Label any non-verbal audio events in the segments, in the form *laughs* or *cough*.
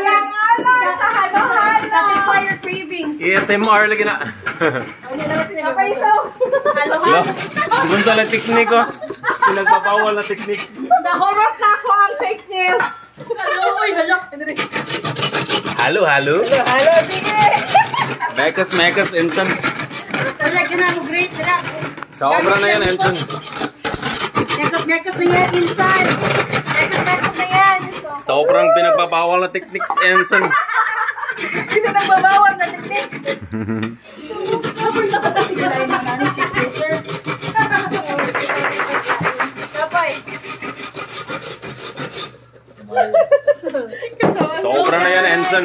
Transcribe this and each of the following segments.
Walang ano, sa halo-halo. Satisfy your cravings. ASMR lagi na. Kapay so. Halo-halo. Bunsa lang teknik oh. ko. Pinagbabawal na teknik. Nahurot na ako ang fake news. Halo, uy, halo. Halo, halo. Halo, halo, sige. Mekas, mekas, Enton. Wala, ginamo great, wala. Sobra na yan, Enton. Mekas, mekas na yan, inside. Mekas, mekas. Sobrang pinagpapawal na teknik, ensan. Hindi na teknik! Na ba kasi kailangan na namin cheese grater? Kapay! *laughs* Sobra na yan, ensan.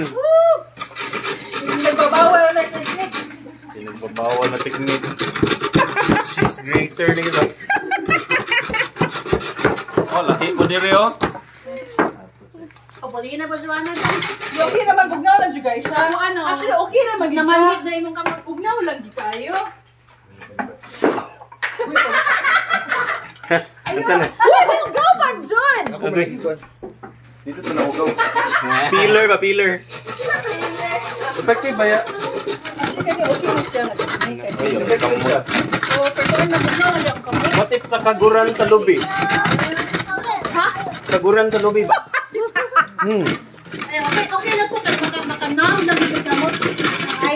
Hindi nagbabawal na teknik! Pinagpapawal na teknik. Cheese grater na *laughs* kita. Oh, laki mo dire, oh. Pwede na ba Joanna? Okay naman, bugnaw lang guys. siya. Ano, ano? Actually, okay naman din siya. Namanhit na imong kamag. Ugnaw lang di kayo. Na. Uy, bugnaw pa dyan! Dito sa naugaw. Peeler ba, peeler? Effective ba ya? Actually, okay na siya. Effective siya. So, pertuan na bugnaw lang kamot. What if sa kaguran sa lubi? Ha? Kaguran sa lubi ba? Hmm. Ay, okay, okay na to. Maka, makanaw na bigod na mo.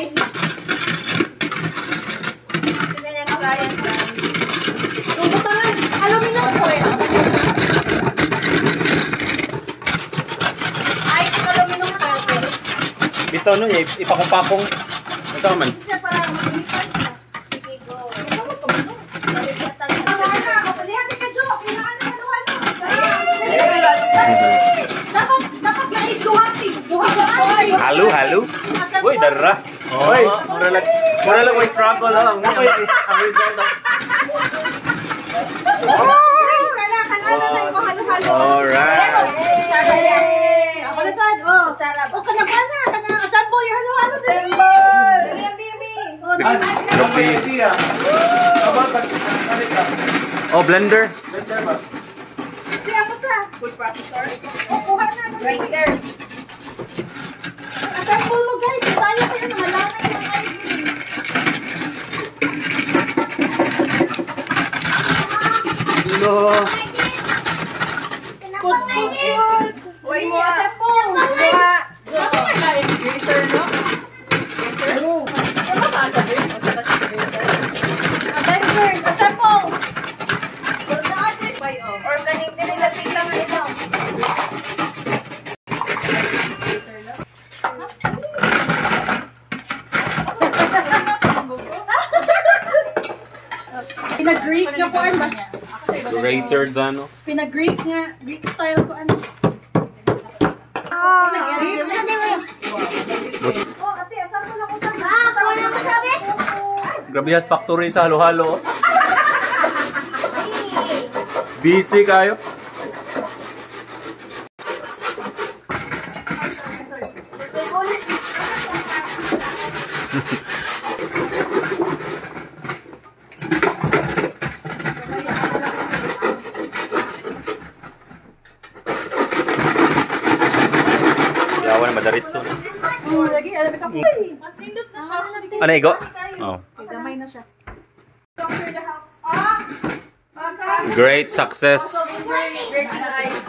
Ice. Tubutan. Alam mo na ko eh. Ice, alam mo nung pwede. Bitaw no, niya, ipakong-pakong. Ito man. Siya para mag-imitan siya. Dapat, dapat na iguhati. Guhati. Halo, halo. Uy, dara. Uy, mura lang. Mura lang may struggle lang. Uy, ang result. Alright. Ako na saan? Oh. O, kanaba na. Kanaba. Sample your halo-halo din. O, di ba? Lubi. Oh, blender. Si ako sa food processor. O, kuha na. Grinder. Sample mo guys. Tayo kayo na malanay ng ice cream. No. Put, put, put. Uy, mo sa phone. Kuha. Ano ka na yung grater, no? Grater. Ano ka sa grater? Avenger, sample. Or kaning dinilapit lang ito. Pinag-Greek nga ko ano. Grater dano. Pinag-Greek nga. Greek style ko ano. Oh, ate, asan mo na ko sa Grabe has factory sa halo-halo. *laughs* oh. Busy kayo. Tawa na madaritso. Lagi, alam ka po. Mas ano, nindot oh. na siya. Ano, igo? Oo. Gamay na siya. Great success. Great ice.